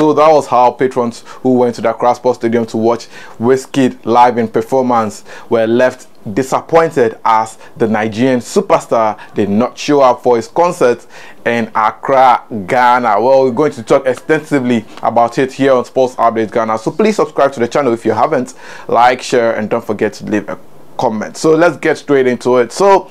So that was how patrons who went to the Accra Sports Stadium to watch Wizkid live in performance were left disappointed as the Nigerian superstar did not show up for his concert in Accra, Ghana. Well, we're going to talk extensively about it here on Sports Update Ghana. So please subscribe to the channel if you haven't, like, share, and don't forget to leave a comment. So let's get straight into it. So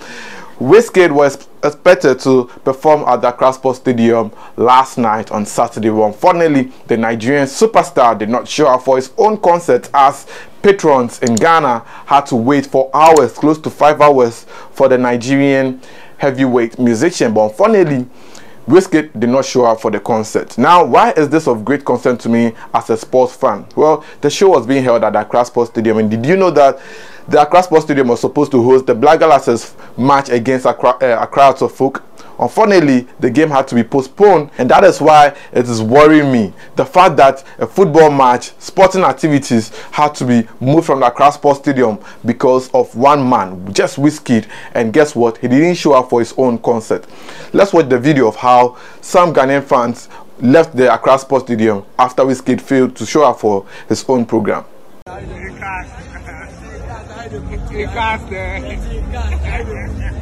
Wizkid was expected to perform at the Accra Sports Stadium last night on Saturday. Unfortunately, the Nigerian superstar did not show up for his own concert as patrons in Ghana had to wait for hours, close to five hours, for the Nigerian heavyweight musician. But unfortunately, Wizkid did not show up for the concert. Now, why is this of great concern to me as a sports fan? Well, the show was being held at the Accra Stadium, and did you know that the Accra Sports Stadium was supposed to host the Black Galaxies match against Accra, uh, of Folk. Unfortunately, the game had to be postponed, and that is why it is worrying me. The fact that a football match, sporting activities had to be moved from the Accra Sports Stadium because of one man, just Wizkid, and guess what? He didn't show up for his own concert. Let's watch the video of how some Ghanaian fans left the Accra Sports Stadium after Wizkid failed to show up for his own program. Ricardo. Ricardo. Ricardo.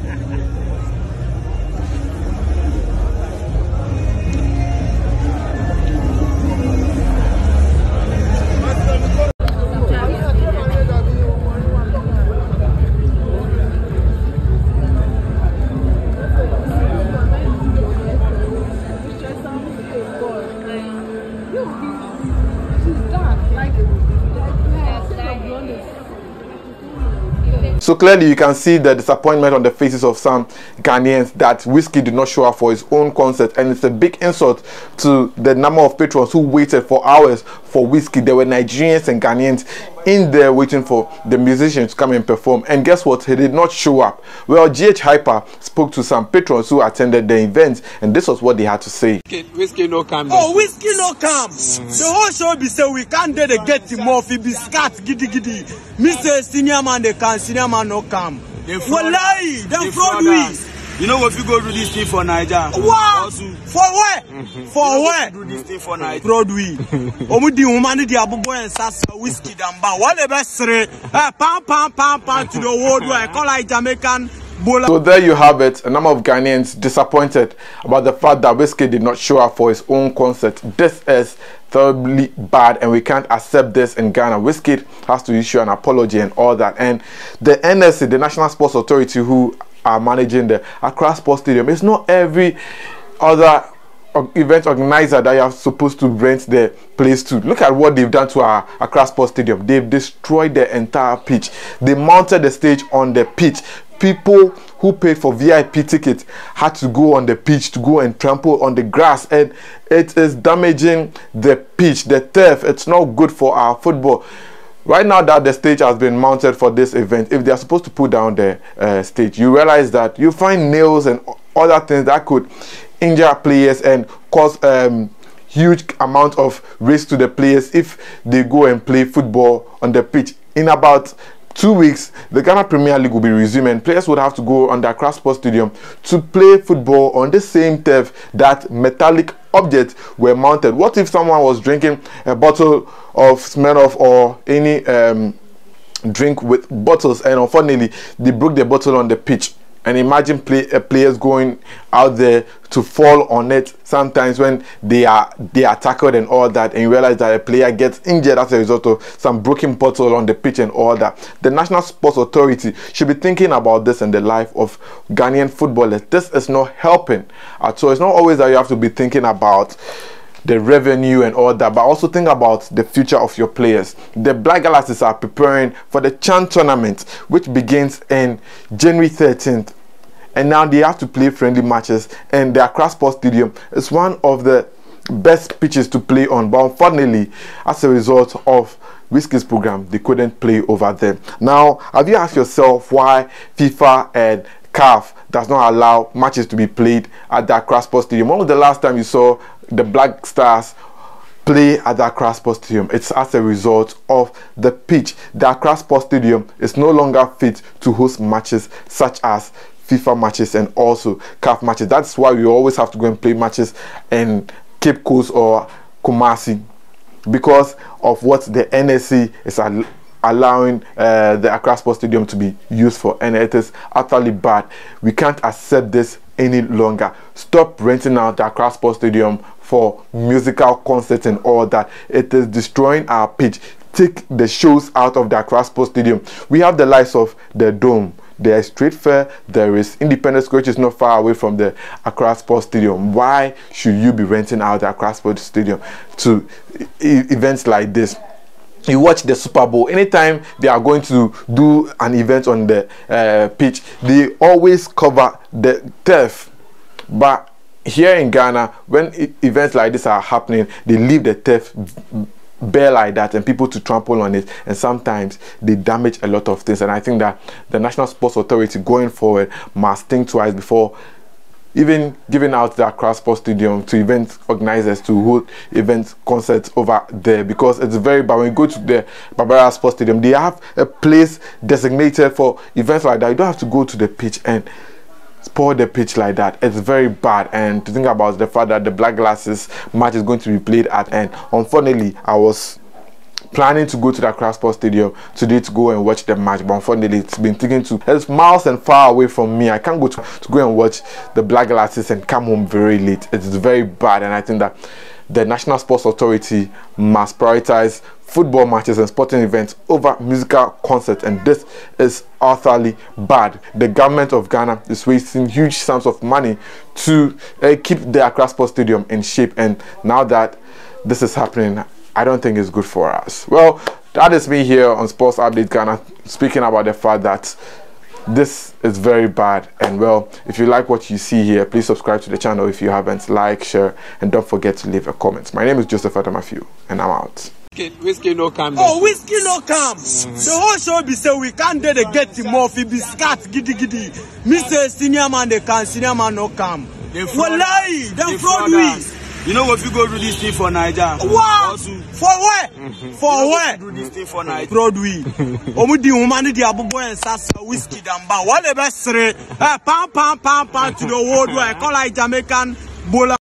So clearly you can see the disappointment on the faces of some Ghanaians that Wizkid did not show up for his own concert. And it's a big insult to the number of patrons who waited for hours for Wizkid. There were Nigerians and Ghanaians in there waiting for the musicians to come and perform. And guess what? He did not show up. Well, GH Hyper spoke to some patrons who attended the event, and this was what they had to say. Wizkid no come. Oh, Wizkid no come. Mm. The whole show be say we can't do the get him off. He be scat giddy giddy. Mr. Senior man they can, senior man no come. They fraud. Wallahi, they fraud we. You know what? We go do this thing for Niger. Wow. For where? For you know where? Do this thing for Niger. Broadway. Omu di woman di abubo and sasa whiskey damba. What the best Eh, pam pam pam pam to the world where call like Jamaican. Bola. So there you have it. A number of Ghanaians disappointed about the fact that Wizkid did not show up for his own concert. This is thoroughly bad and we can't accept this in Ghana. Wizkid has to issue an apology and all that. And the NSC, the National Sports Authority, who are managing the Accra Sports Stadium. It's not every other event organizer that you're supposed to rent the place to. Look at what they've done to our Accra Sports Stadium. They've destroyed the entire pitch. They mounted the stage on the pitch. People who paid for VIP tickets had to go on the pitch to go and trample on the grass, and it is damaging the pitch, the turf. It's not good for our football right now that the stage has been mounted for this event if they are supposed to put down the uh, stage you realize that you find nails and other things that could injure players and cause um, huge amount of risk to the players if they go and play football on the pitch in about two weeks, the Ghana Premier League will be resuming. Players would have to go Accra Sports Stadium to play football on the same turf that metallic objects were mounted. What if someone was drinking a bottle of Smirnoff or any um, drink with bottles and unfortunately they broke the bottle on the pitch? And imagine play, uh, players going out there to fall on it sometimes when they are they are tackled and all that and realize that a player gets injured as a result of some broken bottle on the pitch and all that. The national sports authority should be thinking about this in the life of ghanaian footballers. This is not helping at all. It's not always that you have to be thinking about the revenue and all that, but also think about the future of your players. The Black Galaxies are preparing for the CHAN tournament, which begins in January 13th. And now they have to play friendly matches, and the Accra Sports Stadium is one of the best pitches to play on. But unfortunately, as a result of Wizkid's program, they couldn't play over there. Now, have you asked yourself why FIFA and CAF does not allow matches to be played at the Accra Sports Stadium? When was the last time you saw the Black Stars play at the Accra Sports Stadium. It's as a result of the pitch. The Accra Sports Stadium is no longer fit to host matches such as FIFA matches and also CAF matches. That's why we always have to go and play matches in Cape Coast or Kumasi because of what the NSC is allowing uh, the Accra Sports Stadium to be used for, and it is utterly bad. We can't accept this any longer. Stop renting out the Accra Sports Stadium for musical concerts and all that. It is destroying our pitch. Take the shows out of the Accra Sports Stadium. We have the likes of the Dome. There is Street Fair. There is Independence Square, which is not far away from the Accra Sports Stadium. Why should you be renting out the Accra Sports Stadium to events like this? You watch the Super Bowl, anytime they are going to do an event on the uh, pitch, they always cover the turf. But here in Ghana, when events like this are happening, they leave the turf bare like that and people to trample on it and sometimes they damage a lot of things and i think that the national sports authority going forward must think twice before even giving out the Accra Sports Stadium to event organizers to hold event concerts over there because it's very bad. When you go to the Baba Yara Sports Stadium, they have a place designated for events like that. You don't have to go to the pitch and spoil the pitch like that. It's very bad. And to think about the fact that the Black Galaxies match is going to be played at, and unfortunately, I was planning to go to the Accra Sports Stadium today to go and watch the match, but unfortunately, it's been taken to it's miles and far away from me. I can't go to, to go and watch the Black Galaxies and come home very late. It's very bad, and I think that the National Sports Authority must prioritize football matches and sporting events over musical concerts, and this is utterly bad. The government of Ghana is wasting huge sums of money to uh, keep the Accra Sports Stadium in shape, and now that this is happening, I don't think it's good for us. Well, that is me here on Sports Update Ghana speaking about the fact that this is very bad. And well, if you like what you see here, please subscribe to the channel if you haven't. Like, share, and don't forget to leave a comment. My name is Joseph Adamafiu, and I'm out. Whiskey, whiskey no come. Oh, whiskey no come. The oh, whole show be say we can't do the get him off. He be scat giddy giddy. Mr. Senior man they can, senior man no come. They fraud Wallahi, us. them They fraud fraud we. Us. You know what you go do this thing for Niger? Wow. Also, you For where? For know where? what you do this thing for Niger? fraud we. Omu di woman di abubo and sasa whiskey damba. What the best? Eh, pam pam pam pam to the world where I call like Jamaican bowler.